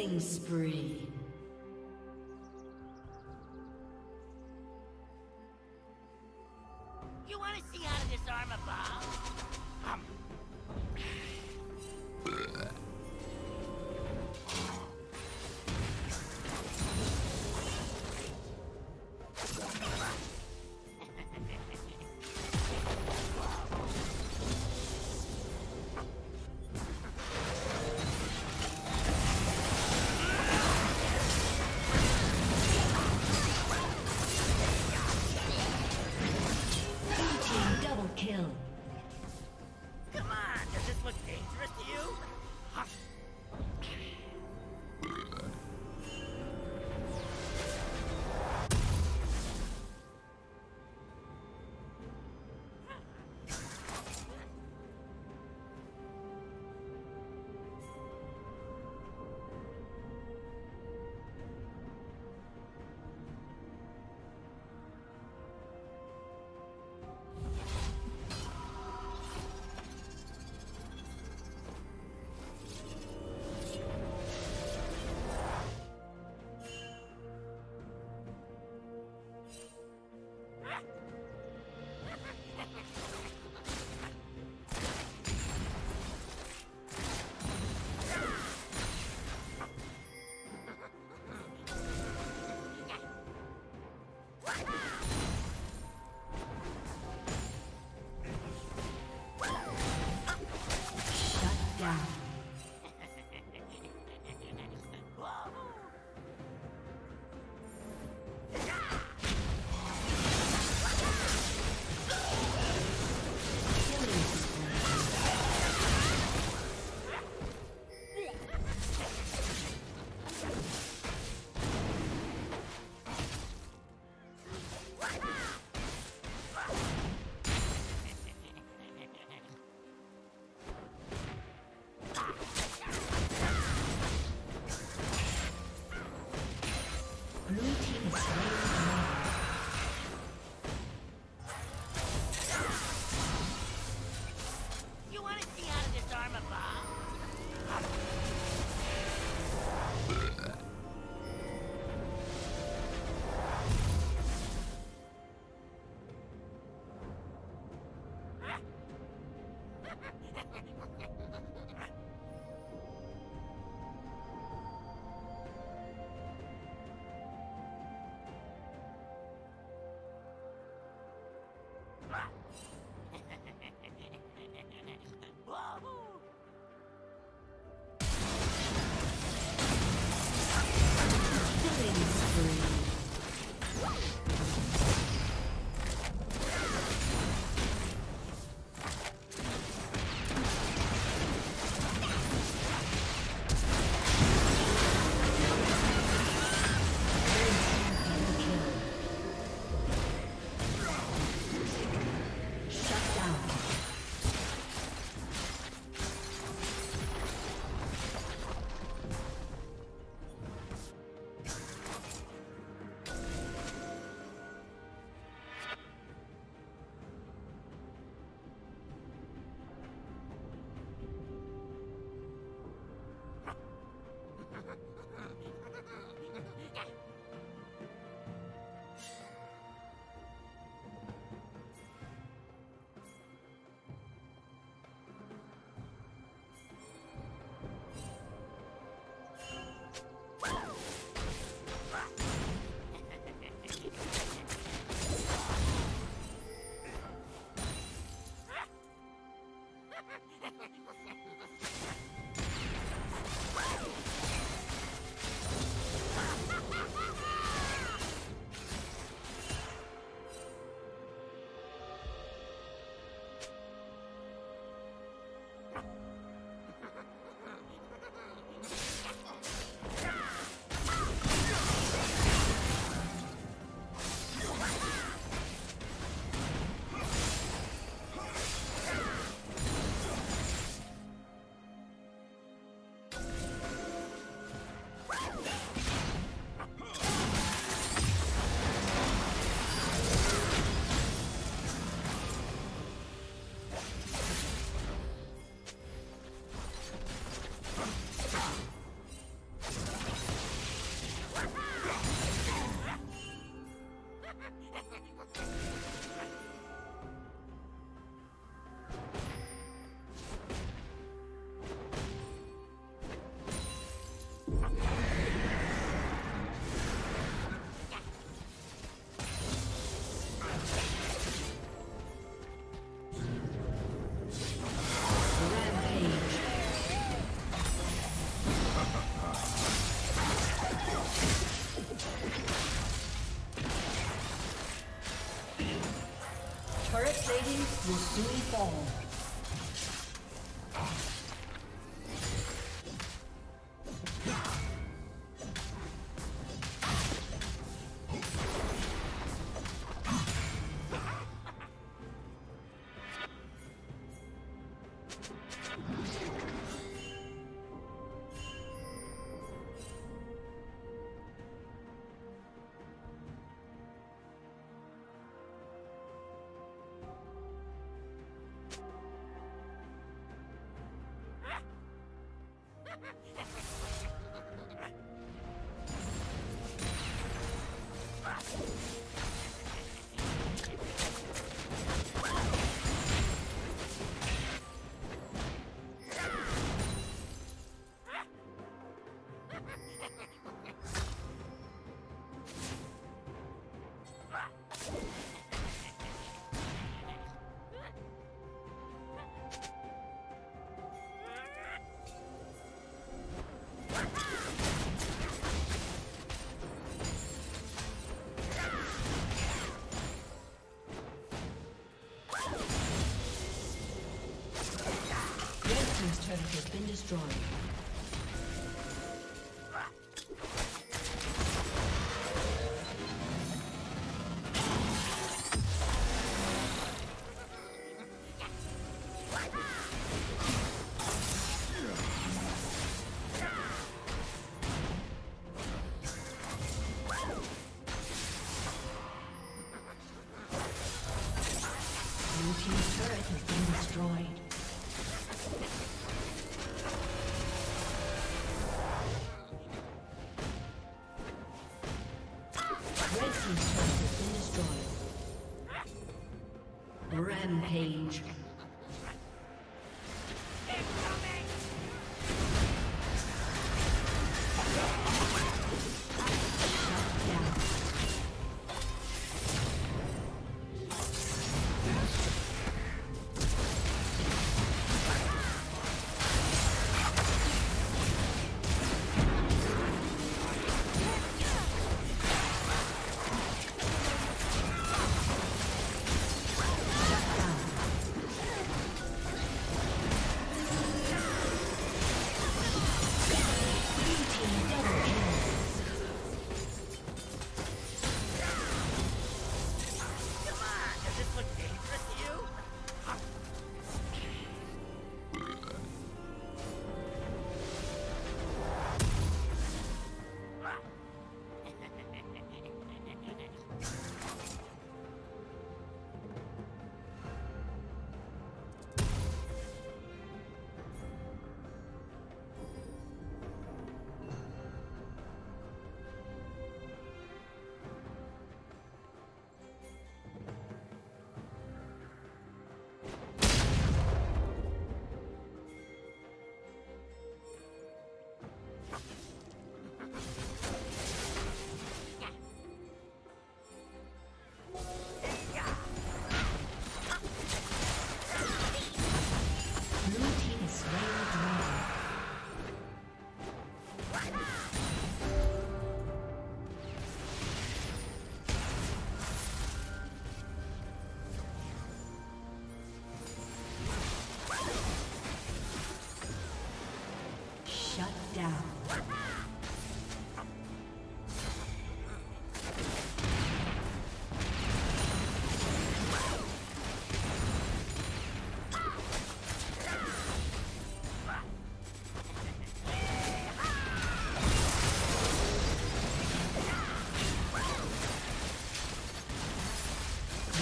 Killing spree. You want to see how to disarm a bomb? Um. Will soon fall. Destroyed.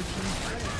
Blue team's turret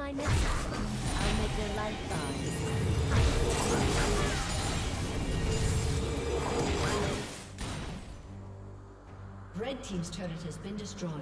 My next I'll make life. Red team's turret has been destroyed.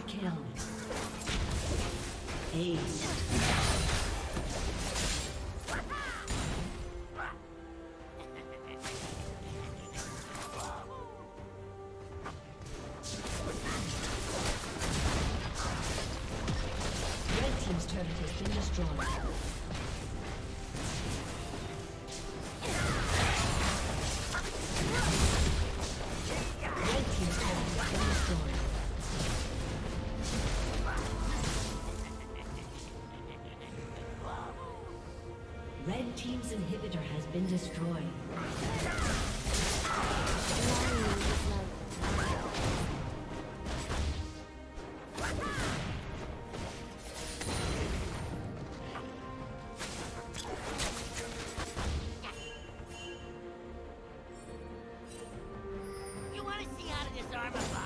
Quadra team's inhibitor has been destroyed. You wanna see how to disarm a